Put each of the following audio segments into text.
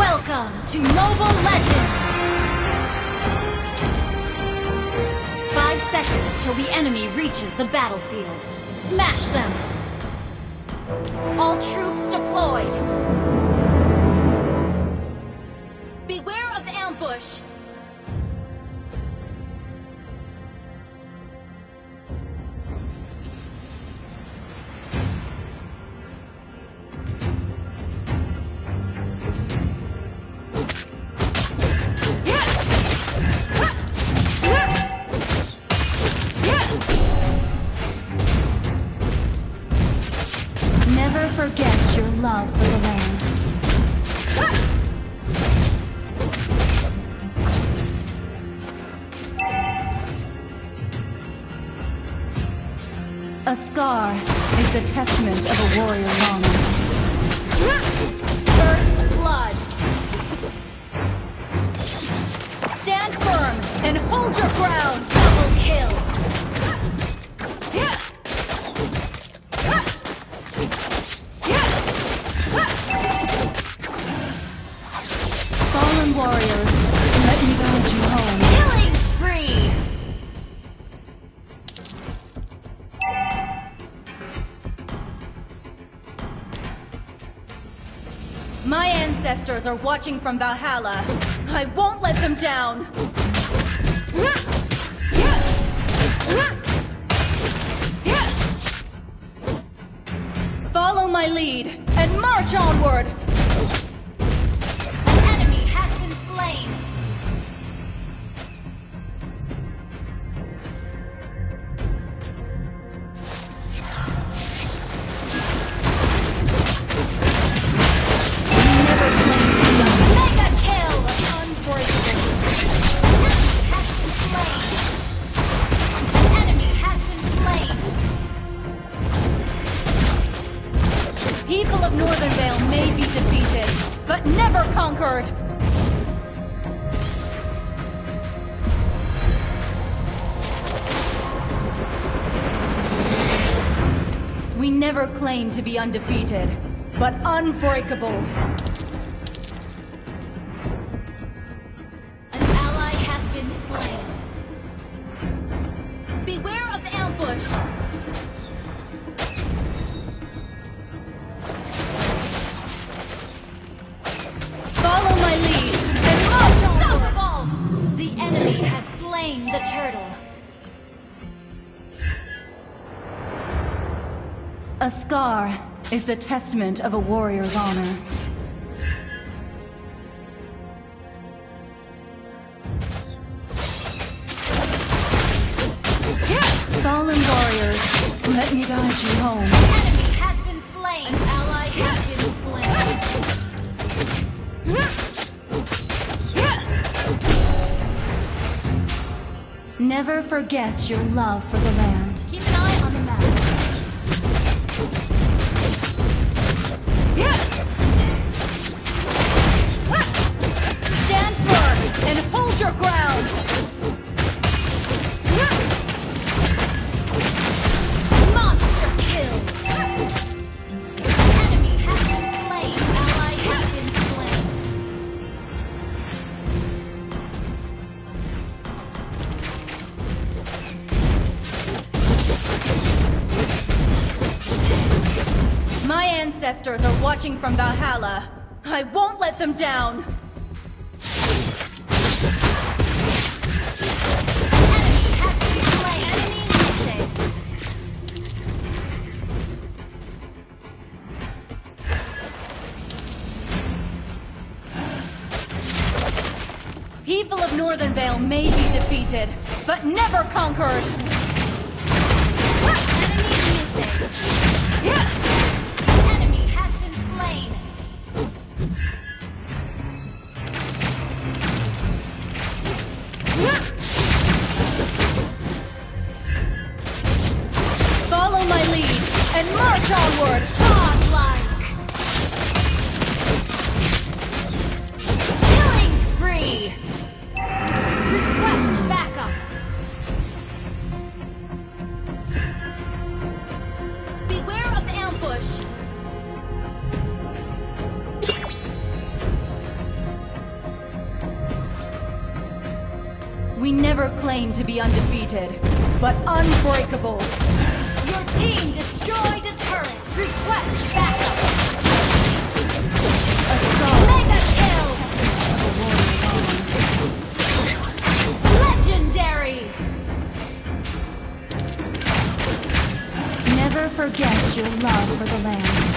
Welcome to Mobile Legends! Five seconds till the enemy reaches the battlefield. Smash them! All troops deployed! Beware of ambush! Testament of a warrior are watching from Valhalla. I won't let them down. Follow my lead and march onward! Claimed to be undefeated, but unbreakable. An ally has been slain. Beware of ambush! Scar is the testament of a warrior's honor. Fallen warriors, let me guide you home. enemy has been slain. An ally has been slain. Never forget your love for the land. Monster. Enemy has been slain. Ally has been slain. My ancestors are watching from Valhalla. I won't let them down. Defeated, but never conquered. Enemy has been slain. Follow my lead and march onward. Godlike. Killing spree. Claimed to be undefeated, but unbreakable. Your team destroyed a turret. Request backup. A star Mega kill. Legendary. Never forget your love for the land.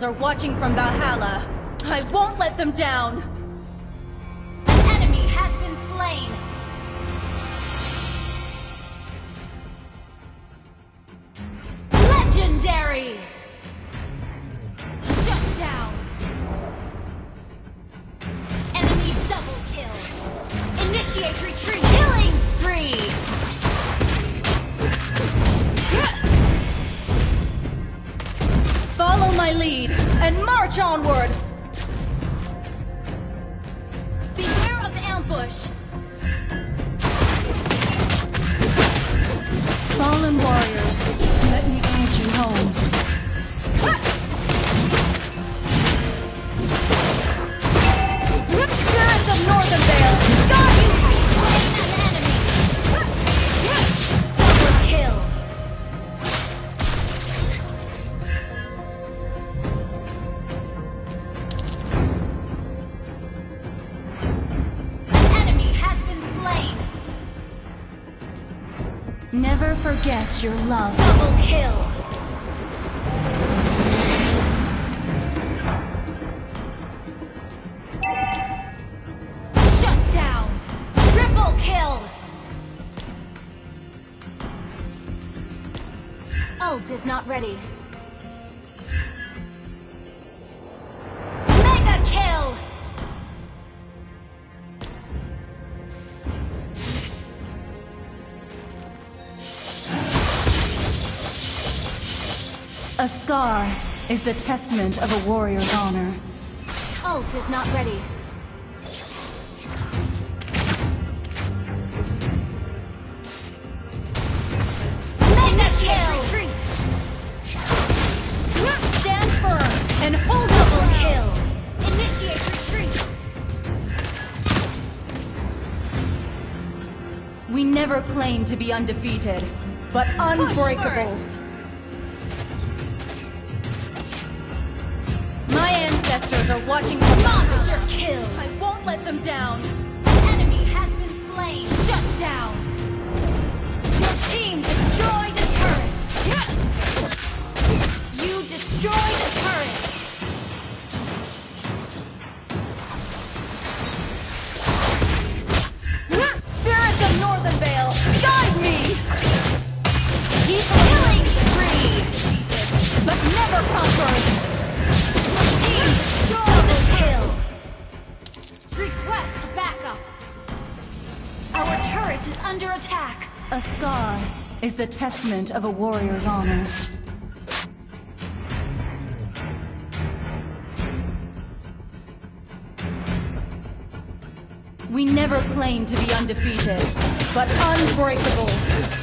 Ancestors are watching from Valhalla. I won't let them down! An enemy has been slain. Legendary. Shut down. Enemy double kill. Initiate retreat. March onward! A scar is the testament of a warrior's honor. Ult is not ready. Mega kill. Retreat. Stand firm and hold Double kill. Initiate retreat. We never claimed to be undefeated, but unbreakable. My ancestors are watching from Monster kill. I won't let them down. An enemy has been slain. Shut down. Your team destroyed a turret. You destroyed a turret. Spirits of Northern Vale, guide me! Keep Killing spree. but never conquered. Turret is under attack. A scar is the testament of a warrior's honor. We never claimed to be undefeated, but unbreakable.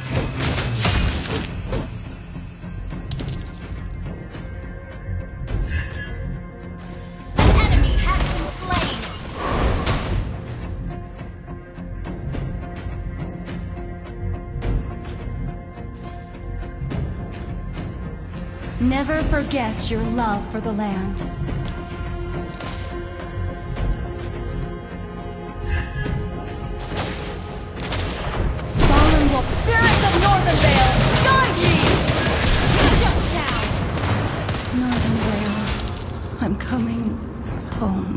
Never forget your love for the land. Spirits of Northern Vale guide! Northern Vale, I'm coming home.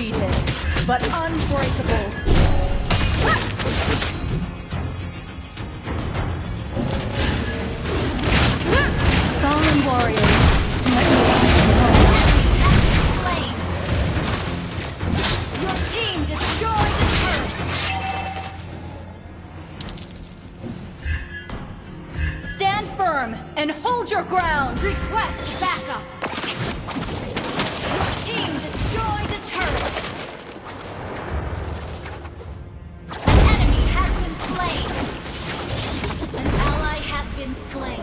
Undefeated, but unbreakable. Fallen warriors, let me! Your team destroyed the! Stand firm and hold your ground. Request backup! Been slain!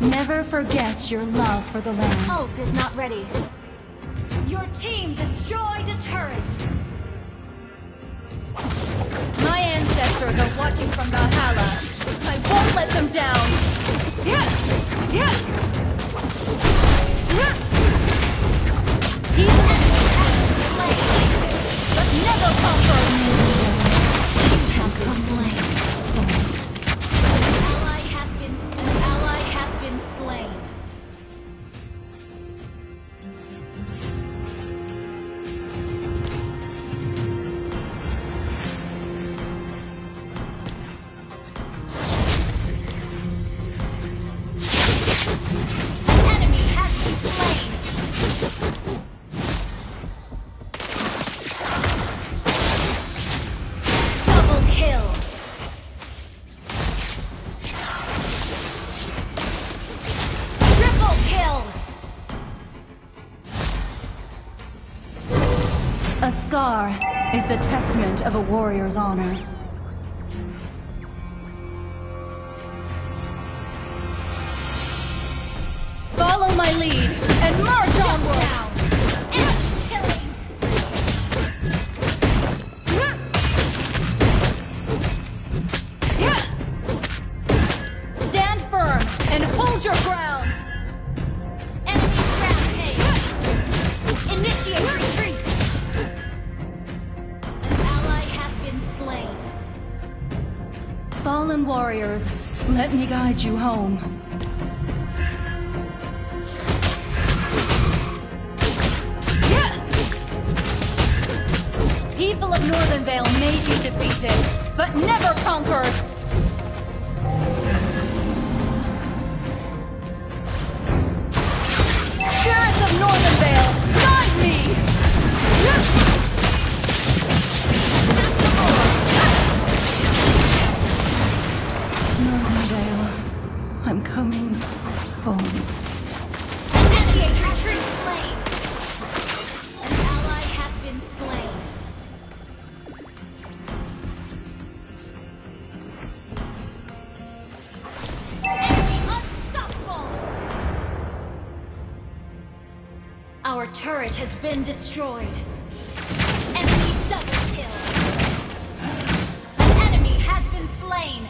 Never forget your love for the land. Ult is not ready. Your team destroyed a turret! My ancestors are watching from Valhalla. I won't let them down. Yeah, yeah. Yeah. He Slain! But never scar is the testament of a warrior's honor. Let me guide you home. People of Northern Vale may be defeated, but never conquered! Been destroyed. Enemy double kill. An enemy has been slain.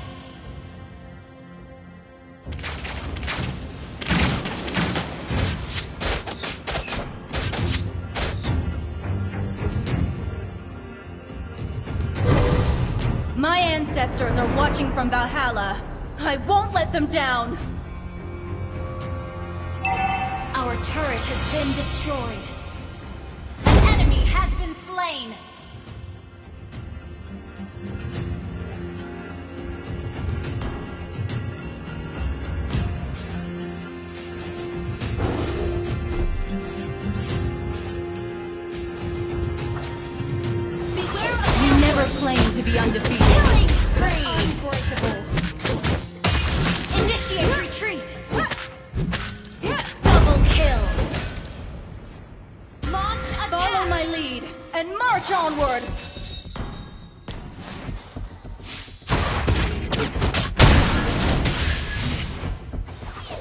My ancestors are watching from Valhalla. I won't let them down! Our turret has been destroyed. Slain. And march onward!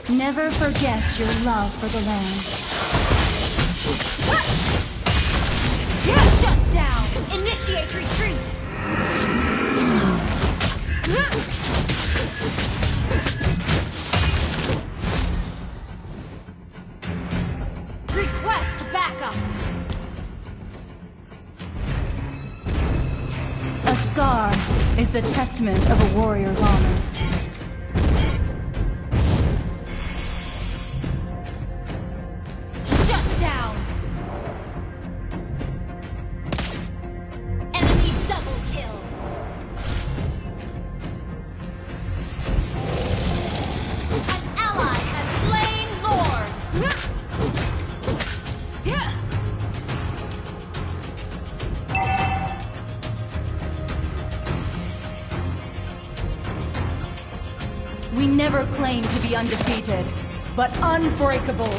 Never forget your love for the land. Shut down. Initiate retreat. The testament of a warrior's honor. Be undefeated, but unbreakable.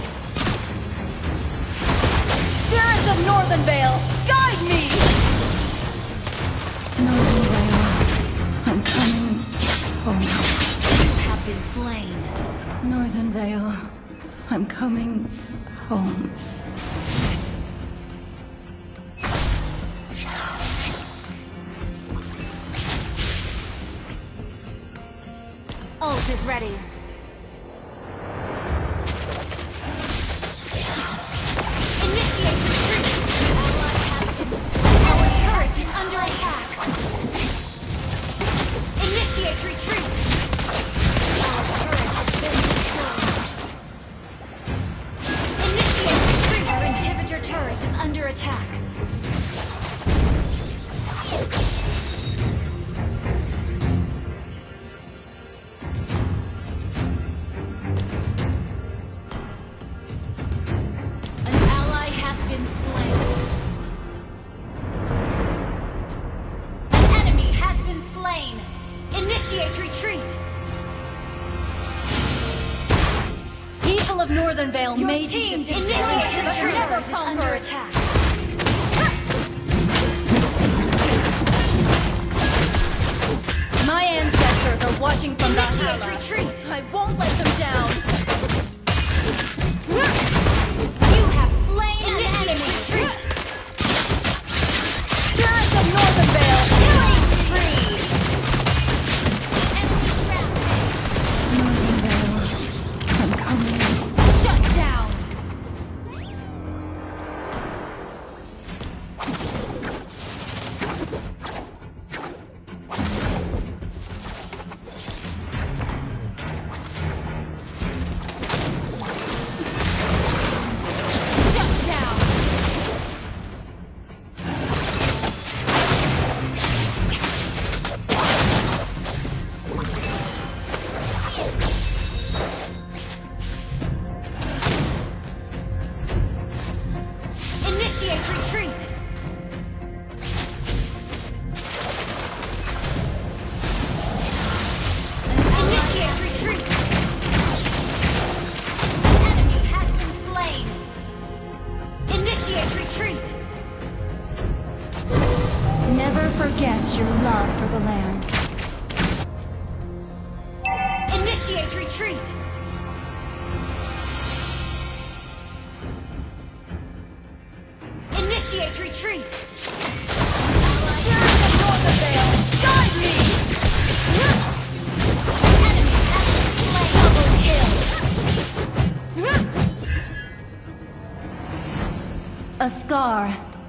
Spirits of Northern Vale, guide me! Northern Vale, I'm coming oh, home. You have been slain. Northern Vale, I'm coming home. Ult is ready. Northern Vale Your may team be defeated, initiate but retreat. never under attack. My ancestors are watching from Initiate retreat. I won't let them down.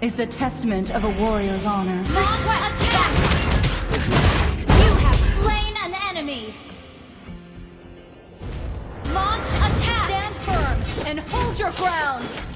Is the testament of a warrior's honor. Launch attack! You have slain an enemy! Launch attack! Stand firm and hold your ground!